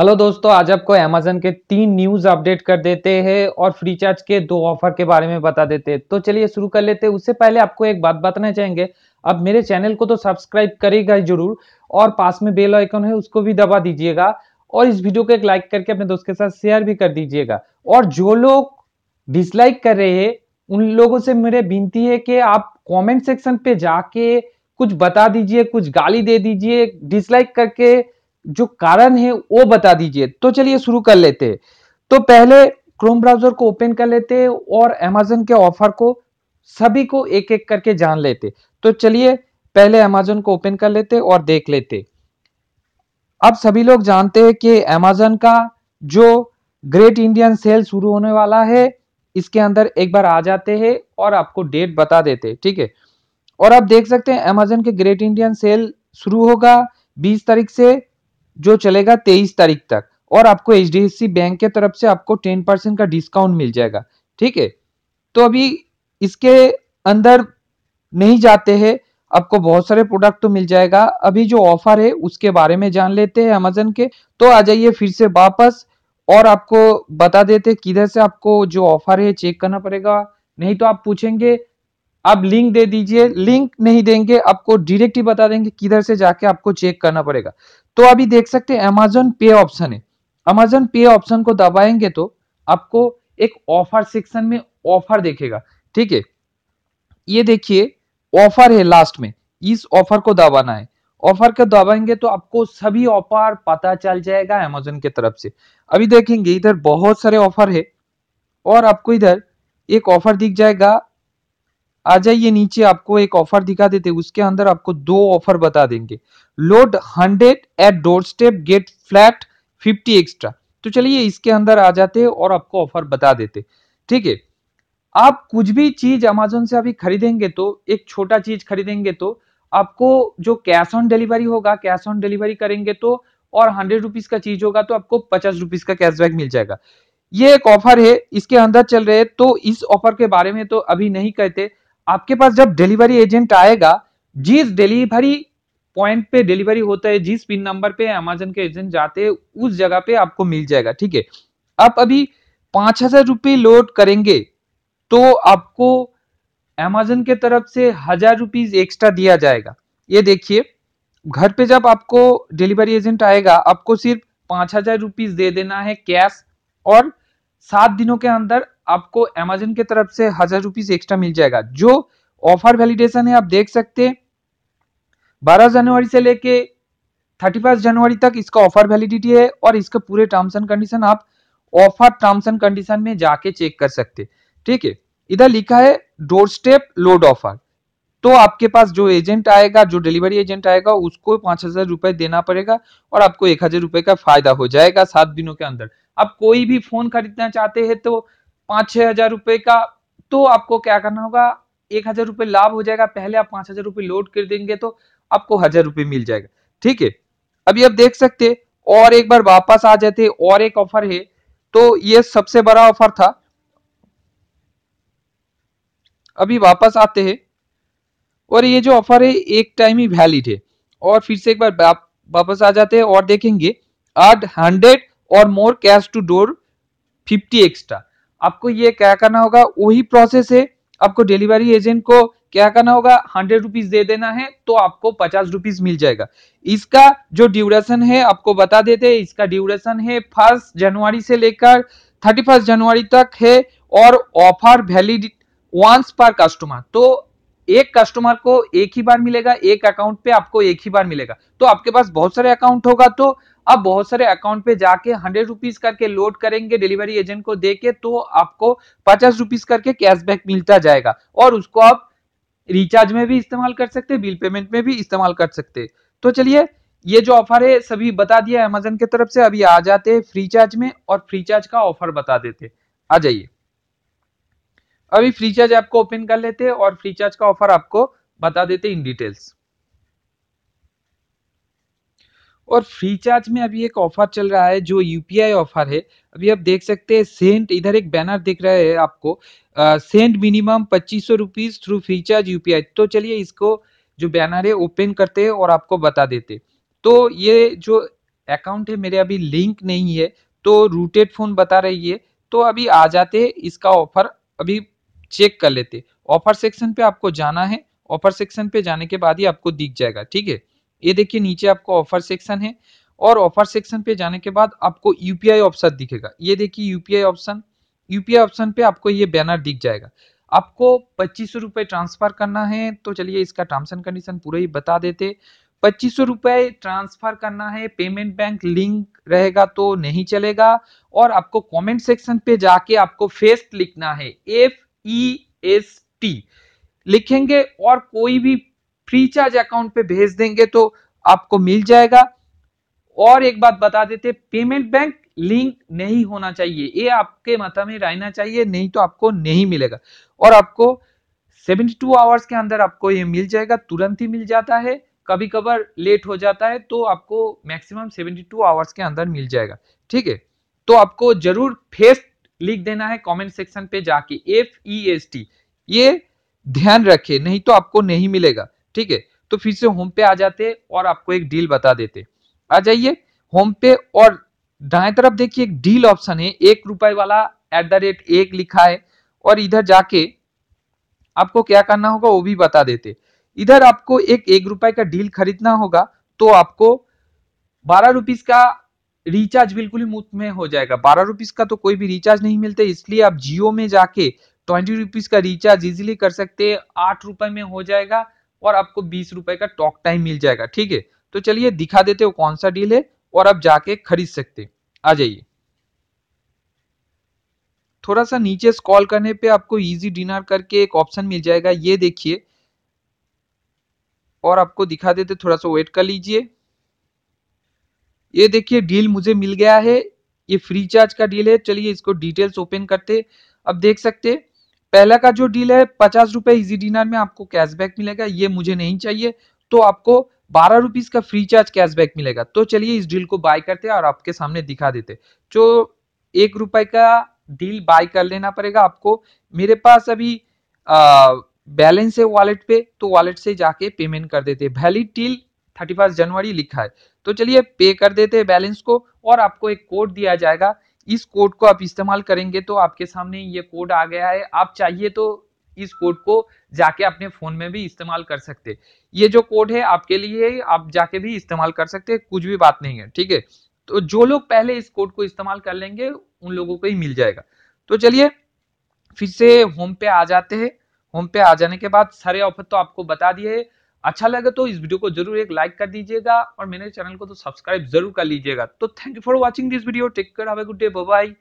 Hello दोस्तों, आज आपको अमेजन के तीन न्यूज़ अपडेट कर देते हैं और फ्री चार्ज के दो ऑफ़र के बारे में बता देते हैं। तो चलिए शुरू कर लेते हैं। उससे पहले आपको एक बात बताना चाहेंगे, अब मेरे चैनल को तो सब्सक्राइब करेगा ही ज़रूर और पास में बेल आइकन है, उसको भी दबा दीजिएगा और इस वीडियो को एक लाइक करके अपने दोस्त के साथ शेयर भी कर दीजिएगा। और जो लोग डिसलाइक कर रहे हैं, उन लोगों से मेरे विनती है कि आप कमेंट सेक्शन पे जाके कुछ बता दीजिए, कुछ गाली दे दीजिए डिसलाइक करके जो कारण है, वो बता दीजिए। तो चलिए शुरू कर लेते हैं। तो पहले क्रोम ब्राउज़र को ओपन कर लेते और अमेजन के ऑफ़र को सभी को एक एक करके जान लेते तो चलिए पहले अमेजन को ओपन कर लेते और देख लेते अब सभी लोग जानते हैं कि अमेजन का जो ग्रेट इंडियन सेल शुरू होने वाला है, इसके अंदर एक बार आ जाते हैं और आपको डेट बता देते ठीक है? और आप देख सकते हैं अमेजन के ग्रेट इंडियन सेल शुरू होगा 20 तारीख से जो चलेगा 23 तारीख तक। और आपको एच बैंक के तरफ़ से आपको टेन परसेंट का डिस्काउंट मिल जाएगा। ठीक है? तो अभी इसके अंदर नहीं जाते हैं, आपको बहुत सारे प्रोडक्ट तो मिल जाएगा। अभी जो ऑफ़र है, उसके बारे में जान लेते हैं अमेजन के। तो आ जाइए फिर से वापस और आपको बता देते किधर से आपको जो ऑफ़र है चेक करना पड़ेगा। नहीं तो आप पूछेंगे आप लिंक दे दीजिए। लिंक नहीं देंगे, आपको डायरेक्ट ही बता देंगे किधर से जाके आपको चेक करना पड़ेगा। तो अभी देख सकते हैं अमेजोन पे ऑप्शन है। अमेजोन पे ऑप्शन को दबाएँगे तो आपको एक ऑफ़र सेक्शन में ऑफ़र देखेगा। ठीक है? ये देखिए ऑफ़र है लास्ट में। इस ऑफ़र को दबाना है। ऑफ़र को दबाएँगे तो आपको सभी ऑफ़र पता चल जाएगा अमेजोन के तरफ़ से। अभी देखेंगे, इधर बहुत सारे ऑफ़र है और आपको इधर एक ऑफ़र दिख जाएगा। आ जाइए नीचे, आपको एक ऑफ़र दिखा देते उसके अंदर आपको दो ऑफ़र बता देंगे। Load hundred at doorstep get flat fifty extra तो चलिए इसके अंदर आ जाते और आपको ऑफ़र बता देते ठीक है? आप कुछ भी चीज़ अमेजोन से अभी खरीदेंगे तो एक छोटा चीज़ खरीदेंगे तो आपको जो कैश ऑन डिलीवरी होगा कैश ऑन डिलीवरी करेंगे तो और हंड्रेड रुपीज़ का चीज़ होगा तो आपको पचास रुपीज़ का कैशबैक मिल जाएगा। ये एक ऑफ़र है, इसके अंदर चल रहे तो इस ऑफ़र के बारे में तो अभी नहीं कहते। आपके पास जब डिलीवरी एजेंट आएगा, जिस डिलीवरी पॉइंट पे डिलीवरी होता है, जिस पिन नंबर पे अमेजन के एजेंट जाते हैं, उस जगह पे आपको मिल जाएगा, ठीक है? आप अभी पाँच हज़ार रुपये लोड करेंगे तो आपको अमेजन के तरफ़ से हज़ार रुपीज़ एक्स्ट्रा दिया जाएगा। ये देखिए, घर पे जब आपको डिलीवरी एजेंट आएगा, आपको सिर्फ़ पाँच हज़ार रुपीज़ दे देना है कैश और सात दिनों के अंदर आपको अमेजन की तरफ़ से हज़ार रुपीज़ एक्स्ट्रा मिल जाएगा, जो ऑफ़र वैलिडेशन है, आप देख सकते हैं। बारह जनवरी से लेके थर्टी फ़र्स्ट जनवरी तक इसका ऑफ़र वैलिडिटी है और इसके पूरे टर्म्स एंड कंडीशन आप ऑफ़र टर्म्स एंड कंडीशन में जाके चेक कर सकते ठीक है? इधर लिखा है डोर स्टेप लोड ऑफ़र तो आपके पास जो एजेंट आएगा, जो डिलीवरी एजेंट आएगा, उसको पाँच हज़ार रुपए देना पड़ेगा और आपको एक हज़ार रुपए का फ़ायदा हो जाएगा सात दिनों के अंदर। आप कोई भी फ़ोन खरीदना चाहते हैं तो पाँच छह हज़ार रुपए का तो आपको क्या करना होगा? एक हज़ार रुपए लाभ हो जाएगा, पहले आप पाँच हज़ार रुपए लोड कर देंगे तो आपको हज़ार रुपए मिल जाएगा। ठीक है? अभी आप देख सकते, और एक बार वापस आ जाते, और एक ऑफ़र है तो ये सबसे बड़ा ऑफ़र था। अभी वापस आते हैं, और ये जो ऑफ़र है, एक टाइम ही वैलिड है। और फिर से एक बार वापस आ जाते हैं, और देखेंगे, आठ हंड्रेड और more cash to door fifty extra. आपको ये क्या करना होगा? वही प्रोसेस है। आपको डिलीवरी एजेंट को क्या करना होगा? हंड्रेड रुपीज़ दे देना है तो आपको पचास रुपीज़ मिल जाएगा। इसका जो ड्यूरेशन है, आपको बता देते हैं, इसका ड्यूरेशन है फ़र्स्ट जनवरी से लेकर थर्टी फ़र्स्ट जनवरी तक है, और ऑफ़र वैलिड वंस पर कस्टमर तो एक कस्टमर को एक ही बार मिलेगा, एक अकाउंट पे आपको एक ही बार मिलेगा। तो आपके पास बहुत सारे अकाउंट होगा तो आप बहुत सारे अकाउंट पे जाके हंड्रेड रुपीज़ करके लोड करेंगे डिलीवरी एजेंट को देके तो आपको पचास रुपीज़ करके कैशबैक मिलता जाएगा। और उसको आप रिचार्ज में भी इस्तेमाल कर सकते बिल पेमेंट में भी इस्तेमाल कर सकते। तो चलिए, ये जो ऑफ़र है, सभी बता दिया अमेजन की तरफ़ से, अभी आ जाते हैं फ्री चार्ज में और फ्री चार्ज का ऑफ़र बता देते आ जाइए। अभी फ्री चार्ज आपको ओपन कर लेते और फ्री चार्ज का ऑफ़र आपको बता देते इन डिटेल्स और फ्री चार्ज में अभी एक ऑफ़र चल रहा है, जो यूपीआई ऑफ़र है। अभी आप देख सकते हैं, सेंट, इधर एक बैनर दिख रहा है आपको सेंट मिनिमम पच्चीस सौ rupees through free charge UPI. तो चलिए इसको जो बैनर है, ओपन करते हैं और आपको बता देते तो ये जो अकाउंट है, मेरे अभी लिंक नहीं है तो रूटेड फ़ोन बता रही है। तो अभी आ जाते इसका ऑफ़र अभी चेक कर लेते ऑफ़र सेक्शन पे आपको जाना है, ऑफ़र सेक्शन पे जाने के बाद ही आपको दिख जाएगा, ठीक है? ये देखिए नीचे आपको ऑफ़र सेक्शन है और ऑफ़र सेक्शन पे जाने के बाद आपको यूपीआई ऑप्शन दिखेगा। ये देखिए यूपीआई ऑप्शन यूपीआई ऑप्शन पे आपको ये बैनर दिख जाएगा। आपको पच्चीस रुपए ट्रांसफ़र करना है तो चलिए इसका टर्म्स एंड कंडीशन पूरा ही बता देते। पच्चीस रुपए ट्रांसफ़र करना है पेमेंट बैंक लिंक रहेगा तो नहीं चलेगा। और आपको कमेंट सेक्शन पे जाके आपको फेस्ट लिखना है एफ़ ई एस टी लिखेंगे और कोई भी फ्री चार्ज अकाउंट पे भेज देंगे तो आपको मिल जाएगा। और एक बात बता देते पेमेंट बैंक लिंक नहीं होना चाहिए। ये आपके मत में रहना चाहिए, नहीं तो आपको नहीं मिलेगा। और आपको 72 आवर्स के अंदर आपको ये मिल जाएगा, तुरंत ही मिल जाता है। कभी कभार लेट हो जाता है तो आपको मैक्सिमम 72 आवर्स के अंदर मिल जाएगा। ठीक है? तो आपको ज़रूर फेस्ट लिख देना है कमेंट सेक्शन पे जाके एफ़ ई एस टी ये ध्यान रखे नहीं तो आपको नहीं मिलेगा। ठीक है? तो फिर से होम पे आ जाते और आपको एक डील बता देते। आ जाइए होम पे और दाएँ तरफ़ देखिए, एक डील ऑप्शन है। एक रुपए वाला एट द रेट एक लिखा है और इधर जाके आपको क्या करना होगा, वो भी बता देते। इधर आपको एक एक रुपए का डील खरीदना होगा तो आपको बारह रुपीज़ का रिचार्ज बिल्कुल ही मुफ़्त में हो जाएगा। बारह रुपीज़ का तो कोई भी रिचार्ज नहीं मिलते, इसलिए आप जियो में जाके ट्वेंटी रुपीज़ का रिचार्ज इजिली कर सकते हैं। आठ रुपए में हो जाएगा। और आपको बीस रुपए का टॉक टाइम मिल जाएगा, ठीक है? तो चलिए दिखा देते हो कौन सा डील है और आप जाके खरीद सकते आ जाइए। थोड़ा सा नीचे स्क्रॉल करने पे आपको इजी डिनर करके एक ऑप्शन मिल जाएगा, ये देखिए। और आपको दिखा देते, थोड़ा सा वेट कर लीजिए। ये देखिए डील मुझे मिल गया है, ये फ्री चार्ज का डील है। चलिए इसको डिटेल्स ओपन करते। अब देख सकते पहला का जो डील है, पचास रुपए इजी डिनर में आपको कैशबैक मिलेगा, ये मुझे नहीं चाहिए तो आपको बारह रुपीज़ का फ्री चार्ज कैशबैक मिलेगा। तो चलिए इस डील को बाय करते हैं और आपके सामने दिखा देते जो एक रुपए का डील बाय कर लेना पड़ेगा आपको, मेरे पास अभी बैलेंस है वॉलेट पे तो वॉलेट से जाके पेमेंट कर देते वैलिड डील थर्टी फ़र्स्ट जनवरी लिखा है। तो चलिए पे कर देते हैं बैलेंस को और आपको एक कोड दिया जाएगा इस कोड को आप इस्तेमाल करेंगे तो आपके सामने ये कोड आ गया है। आप चाहिए तो इस कोड को जाके अपने फ़ोन में भी इस्तेमाल कर सकते। ये जो कोड है आपके लिए आप जाके भी इस्तेमाल कर सकते, कुछ भी बात नहीं है, ठीक है? तो जो लोग पहले इस कोड को इस्तेमाल कर लेंगे, उन लोगों को ही मिल जाएगा। तो चलिए, फिर से होम पे आ जाते हैं। होम पे आ जाने के बाद सारे ऑफ़र तो आपको बता दिए अच्छा लगे तो इस वीडियो को ज़रूर एक लाइक कर दीजिएगा और मेरे चैनल को तो सब्सक्राइब ज़रूर कर लीजिएगा। तो thank you for watching this video take care have a good day bye